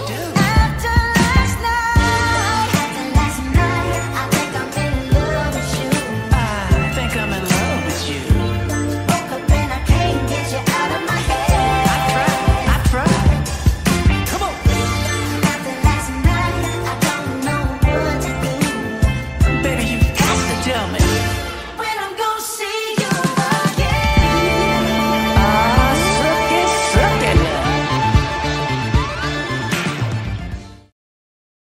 I do?